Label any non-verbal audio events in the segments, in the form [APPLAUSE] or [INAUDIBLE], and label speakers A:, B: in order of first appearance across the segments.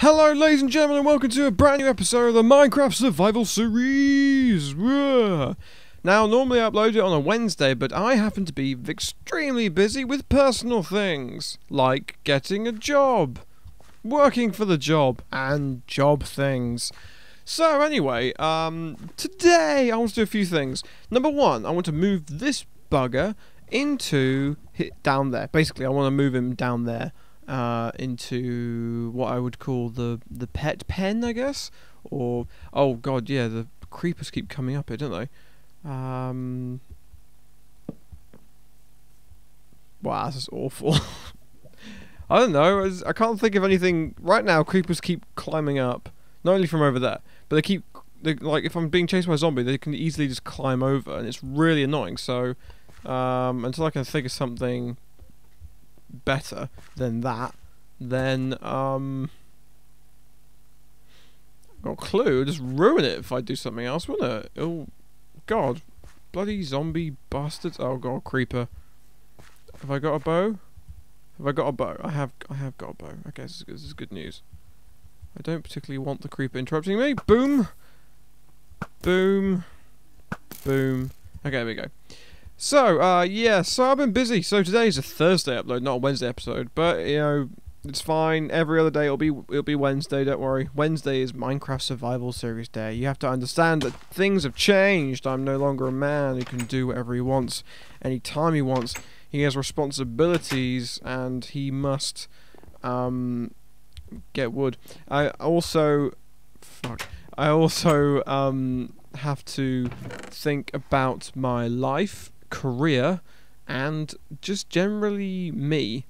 A: Hello, ladies and gentlemen, and welcome to a brand new episode of the Minecraft Survival Series. Now, normally I upload it on a Wednesday, but I happen to be extremely busy with personal things, like getting a job, working for the job, and job things. So anyway, um, today I want to do a few things. Number one, I want to move this bugger into down there. Basically, I want to move him down there uh, into what I would call the the pet pen, I guess. Or oh god, yeah, the creepers keep coming up here, don't they? Um, wow, this is awful. [LAUGHS] I don't know. I can't think of anything right now. Creepers keep climbing up, not only from over there, but they keep they, like if I'm being chased by a zombie, they can easily just climb over, and it's really annoying. So um, until I can think of something better than that, then um, got a clue. Just ruin it if I do something else, wouldn't it? Oh, God, bloody zombie bastards! Oh God, creeper. Have I got a bow? Have I got a bow? I have. I have got a bow. Okay, this is, this is good news. I don't particularly want the creeper interrupting me. Boom. Boom. Boom. Okay, there we go. So, uh, yeah, so I've been busy. So today is a Thursday upload, not a Wednesday episode. But you know, it's fine. Every other day it'll be it'll be Wednesday. Don't worry. Wednesday is Minecraft Survival Series Day. You have to understand that things have changed. I'm no longer a man who can do whatever he wants, anytime he wants. He has responsibilities, and he must um, get wood. I also, fuck. I also um, have to think about my life, career, and just generally me.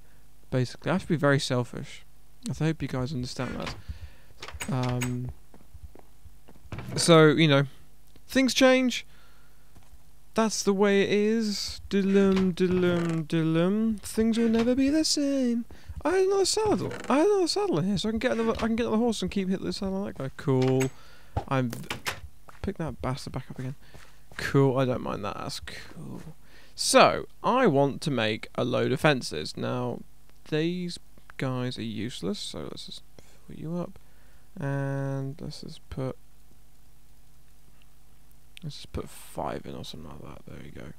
A: Basically, I have to be very selfish. I hope you guys understand that. Um, so you know, things change. That's the way it is. Diddlum, diddlum, diddlum. Things will never be the same. I had another saddle. I had another saddle in here, so I can get another. I can get another horse and keep hitting the saddle like that guy. Cool. I'm pick that bastard back up again. Cool. I don't mind that. That's cool. So I want to make a load of fences. Now these guys are useless, so let's just fill you up, and let's just put. Let's just put five in or something like that. There you go.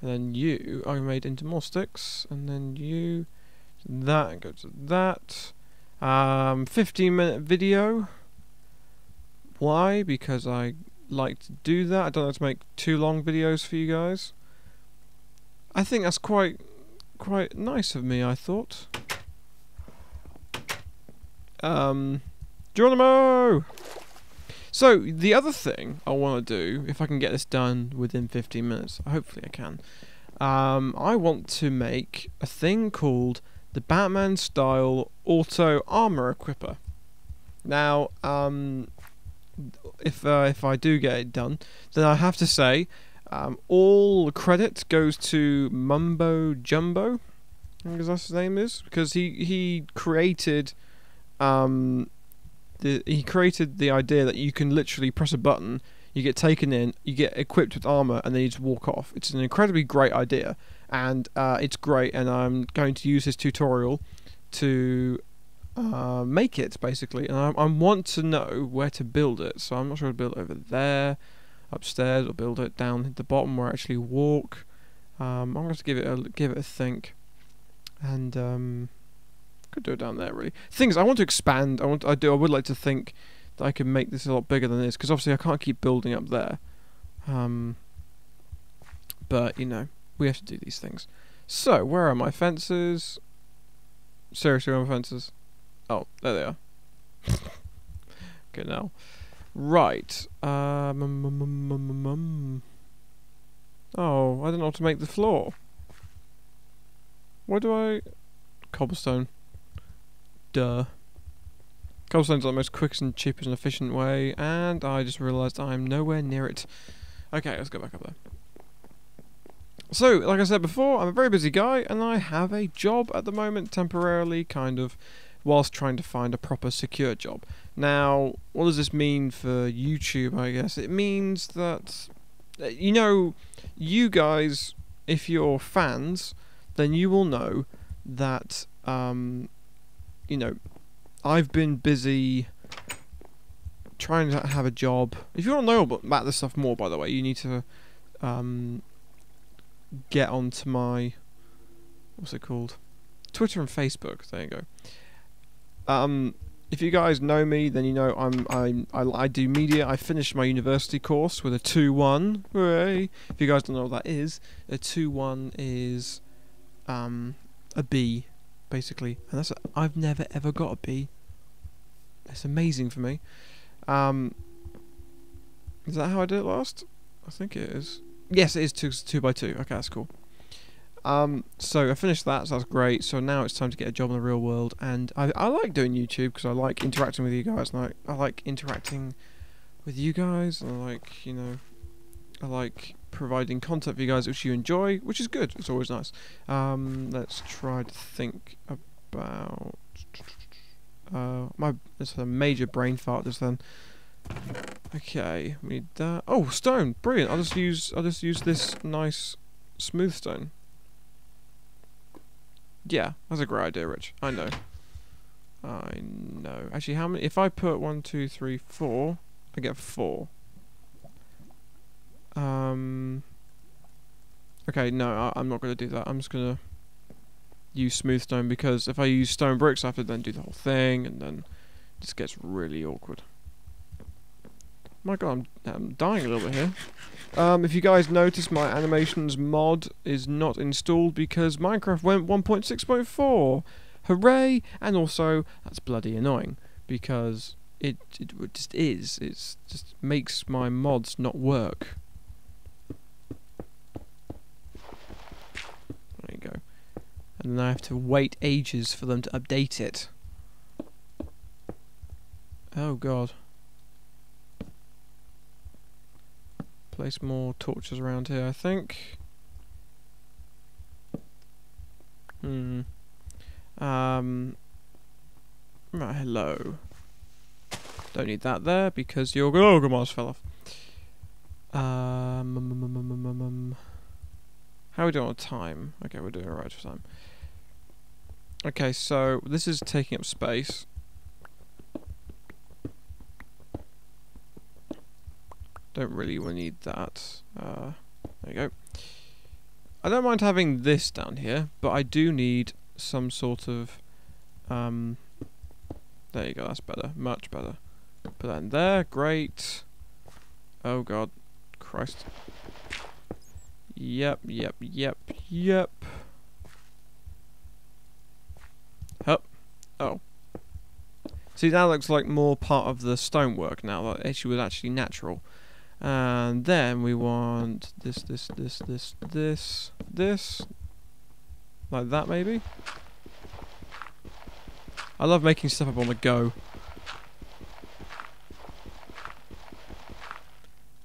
A: And then you are made into more sticks, and then you that and go to that. Um, 15 minute video. Why? Because I like to do that. I don't like to make too long videos for you guys. I think that's quite quite nice of me. I thought. Um, Geronimo. So the other thing I want to do, if I can get this done within 15 minutes, hopefully I can. Um, I want to make a thing called the Batman style auto armor equipper. Now, um, if uh, if I do get it done, then I have to say, um, all credit goes to Mumbo Jumbo. because that's his name is because he he created, um, the he created the idea that you can literally press a button, you get taken in, you get equipped with armor, and then you just walk off. It's an incredibly great idea and uh, it's great. And I'm going to use his tutorial to uh, make it basically. And I, I want to know where to build it, so I'm not sure to build it over there, upstairs, or build it down at the bottom where I actually walk. Um, I'm going to give it a give it a think, and um, could do it down there really. Things I want to expand. I want I do. I would like to think that I can make this a lot bigger than this because obviously I can't keep building up there. Um, but you know we have to do these things. So, where are my fences? Seriously, where are my fences? Oh, there they are. okay, now. Right. Um. Oh, I don't know how to make the floor. Why do I... Cobblestone. Duh. Cobblestone's the most quickest and cheapest and efficient way, and I just realised I'm nowhere near it. Okay, let's go back up there. So, like I said before, I'm a very busy guy, and I have a job at the moment, temporarily, kind of, whilst trying to find a proper secure job. Now, what does this mean for YouTube, I guess? It means that, uh, you know, you guys, if you're fans, then you will know that, um, you know, I've been busy trying to have a job. If you want to know about this stuff more, by the way, you need to um, get onto my what's it called? Twitter and Facebook. There you go. Um, if you guys know me, then you know I'm I'm I, I do media. I finished my university course with a two one. Hooray! If you guys don't know what that is, a two one is um a B, basically, and that's I've never ever got a B. It's amazing for me. Um, is that how I did it last? I think it is. Yes, it is two two by two. Okay, that's cool. Um, so I finished that, so that's great. So now it's time to get a job in the real world, and I I like doing YouTube because I like interacting with you guys, and I I like interacting with you guys, and I like you know, I like providing content for you guys which you enjoy, which is good. It's always nice. Um, let's try to think about. Uh, my it's a major brain fart just then. Okay, we need that. Oh, stone, brilliant! I'll just use I'll just use this nice smooth stone. Yeah, that's a great idea, Rich. I know. I know. Actually, how many? If I put one, two, three, four, I get four. Um. Okay, no, I, I'm not going to do that. I'm just going to use smooth stone because if I use stone bricks, I have to then do the whole thing, and then it just gets really awkward. My God, I'm, I'm dying a little bit here. Um, if you guys notice, my animations mod is not installed because Minecraft went 1.6.4. Hooray! And also, that's bloody annoying because it, it just is. It just makes my mods not work. There you go. And then I have to wait ages for them to update it. Oh god. Place more torches around here, I think. Hmm. Um. Right, hello. Don't need that there because your oh, Mars fell off. Um, um, um, um, How are we doing on time? Okay, we're doing alright for time. Okay, so this is taking up space. Don't really need that. Uh, there you go. I don't mind having this down here, but I do need some sort of... Um, there you go, that's better. Much better. Put that in there. Great. Oh, God. Christ. Yep, yep, yep, yep. Hup. Oh. See, that looks like more part of the stonework now. That actually was actually natural. And then we want this, this, this, this, this, this. Like that, maybe? I love making stuff up on the go.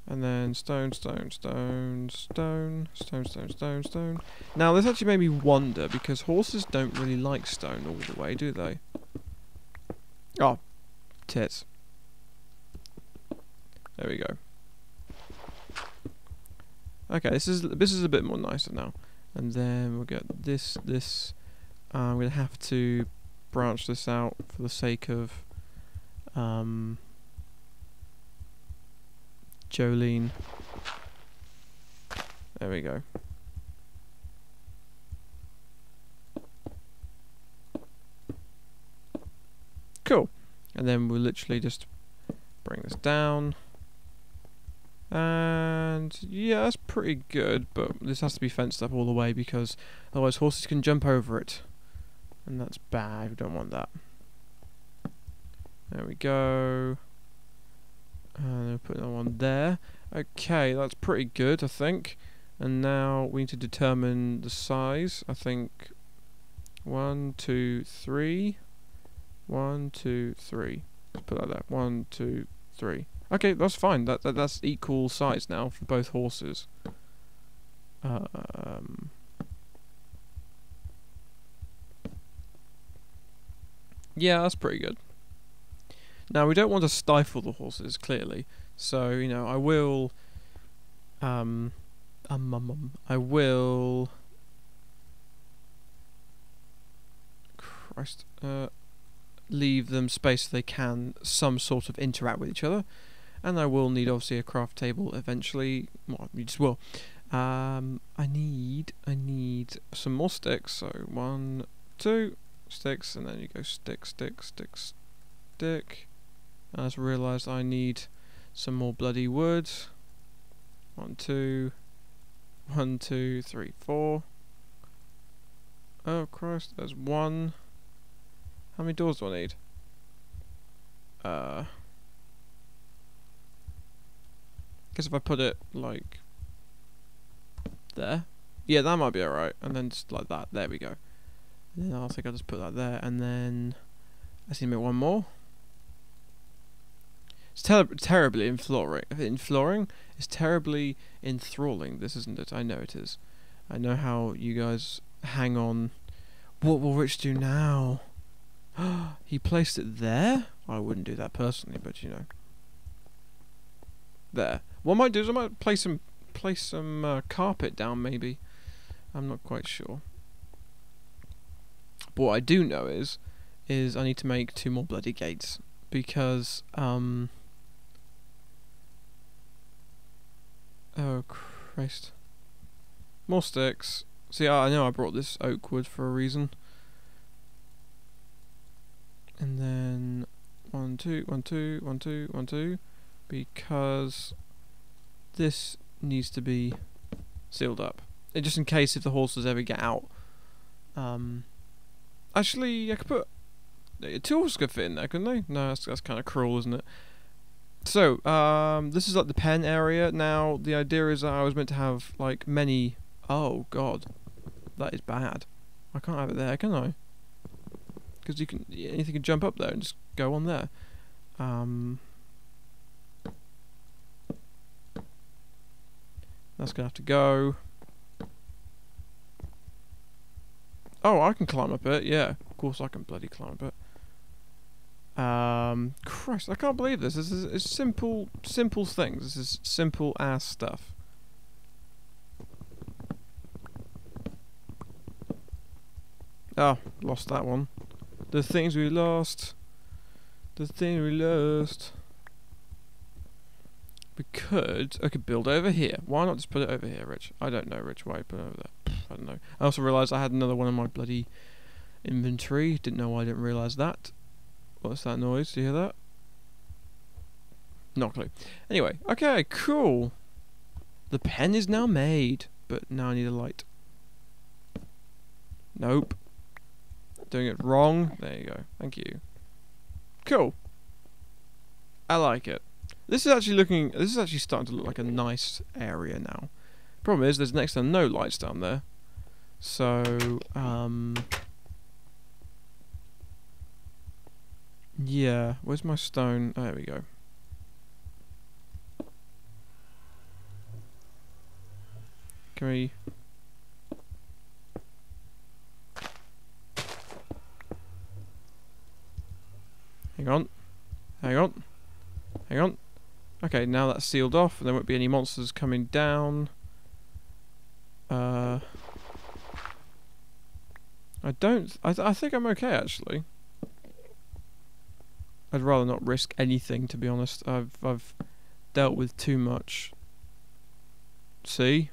A: And then stone, stone, stone, stone, stone, stone, stone, stone. Now, this actually made me wonder, because horses don't really like stone all the way, do they? Oh, tits. There we go. Okay, this is this is a bit more nicer now. And then we'll get this, this. Uh, to have to branch this out for the sake of um, Jolene. There we go. Cool. And then we'll literally just bring this down. And yeah, that's pretty good, but this has to be fenced up all the way because otherwise horses can jump over it. And that's bad, we don't want that. There we go. And I'll put that one there. Okay, that's pretty good, I think. And now we need to determine the size. I think one, two, three. One, two, three. Let's put that there. One, two, three. Okay, that's fine. That, that that's equal size now for both horses. Um, yeah, that's pretty good. Now we don't want to stifle the horses, clearly. So you know, I will. Um, um, um, um I will. Christ. Uh, leave them space so they can some sort of interact with each other. And I will need obviously a craft table eventually. Well, you just will. Um, I need I need some more sticks. So one, two sticks, and then you go stick, stick, stick, stick. And I just realised I need some more bloody wood. One, two, one, two, three, four. Oh Christ, there's one. How many doors do I need? Uh. Guess if I put it like there. Yeah, that might be alright. And then just like that. There we go. And then I think I'll just put that there. And then I see make one more. It's ter terribly enthralling. In flooring, it's terribly enthralling. This isn't it? I know it is. I know how you guys hang on. What will Rich do now? [GASPS] he placed it there? I wouldn't do that personally, but you know. There. What I might do is I might place some place some uh, carpet down maybe. I'm not quite sure. But what I do know is is I need to make two more bloody gates because um Oh Christ. More sticks. See I know I brought this oak wood for a reason. And then one, two, one, two, one, two, one, two, because this needs to be sealed up. And just in case if the horses ever get out. Um, actually, I could put two horses could fit in there, couldn't they? No, that's, that's kind of cruel, isn't it? So, um, this is like the pen area. Now, the idea is that I was meant to have like many. Oh God, that is bad. I can't have it there, can I? because you can anything can jump up there and just go on there. Um, that's gonna have to go. Oh, I can climb up it. Yeah, of course I can bloody climb up it. Um, Christ, I can't believe this. This is it's simple, simple things. This is simple ass stuff. Oh, lost that one. The things we lost. The thing we lost. We could. I could build over here. Why not just put it over here, Rich? I don't know, Rich. Why put it over there? I don't know. I also realised I had another one in my bloody inventory. Didn't know why I didn't realise that. What's that noise? Do you hear that? Not clue. Anyway, okay, cool. The pen is now made, but now I need a light. Nope doing it wrong. There you go. Thank you. Cool. I like it. This is actually looking. This is actually starting to look like a nice area now. Problem is, there's next to no lights down there. So, um, yeah. Where's my stone? Oh, there we go. Can we? Hang on. Hang on. Hang on. Okay, now that's sealed off. And there won't be any monsters coming down. Uh, I don't... I, th I think I'm okay, actually. I'd rather not risk anything, to be honest. I've, I've dealt with too much. See?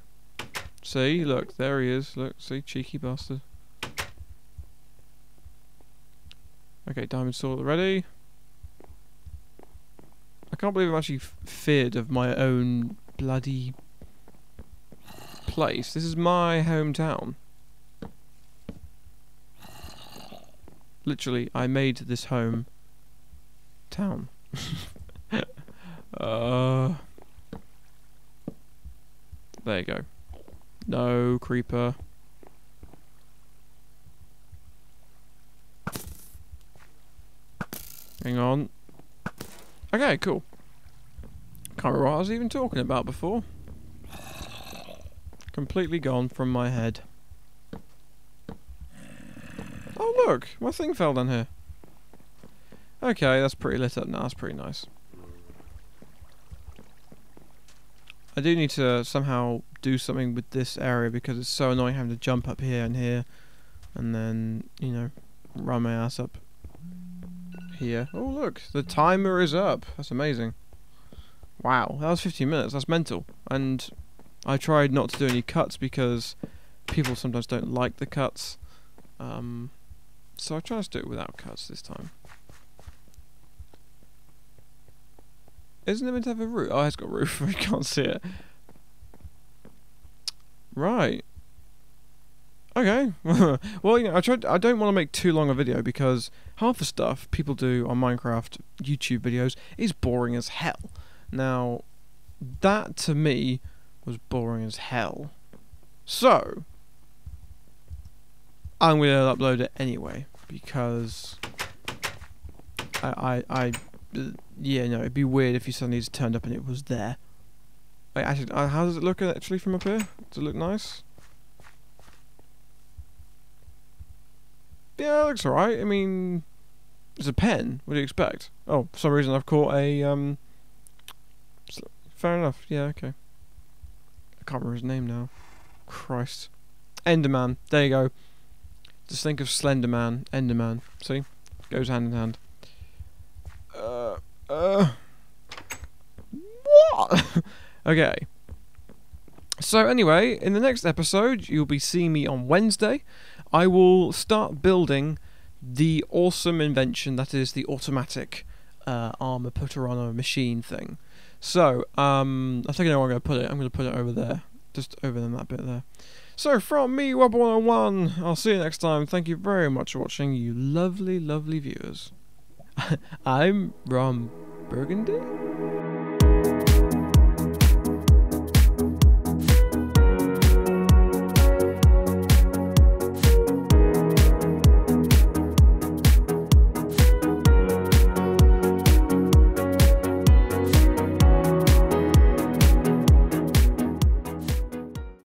A: See? Look, there he is. Look, see? Cheeky bastard. Okay, diamond sword ready. I can't believe I'm actually feared of my own bloody place. This is my hometown. Literally, I made this home town. [LAUGHS] uh, there you go. No creeper. Hang on. Okay, cool. Can't remember what I was even talking about before. Completely gone from my head. Oh look, my thing fell down here. Okay, that's pretty lit up now, that's pretty nice. I do need to somehow do something with this area because it's so annoying having to jump up here and here and then, you know, run my ass up here. Oh look, the timer is up. That's amazing. Wow, that was 15 minutes. That's mental. And I tried not to do any cuts because people sometimes don't like the cuts. Um, so I try to do it without cuts this time. Isn't it meant to have a roof? Oh, it's got a roof. [LAUGHS] I can't see it. Right. Okay. [LAUGHS] well, you know, I tried. I don't want to make too long a video because half the stuff people do on Minecraft YouTube videos is boring as hell. Now, that to me was boring as hell. So, I'm to upload it anyway because I, I, I, yeah, no, it'd be weird if you suddenly just turned up and it was there. Wait, actually, uh, how does it look actually from up here? Does it look nice? Yeah, it looks alright. I mean, it's a pen. What do you expect? Oh, for some reason I've caught a, um... Fair enough. Yeah, okay. I can't remember his name now. Christ. Enderman. There you go. Just think of Slenderman, Enderman. See? Goes hand in hand. Uh... Uh... What? [LAUGHS] okay. So anyway, in the next episode, you'll be seeing me on Wednesday. I will start building the awesome invention that is the automatic uh, armor putter on a machine thing. So, um, I think I know where I'm going to put it. I'm going to put it over there. Just over in that bit there. So, from me, Webber101, I'll see you next time. Thank you very much for watching, you lovely, lovely viewers. [LAUGHS] I'm Ron Burgundy?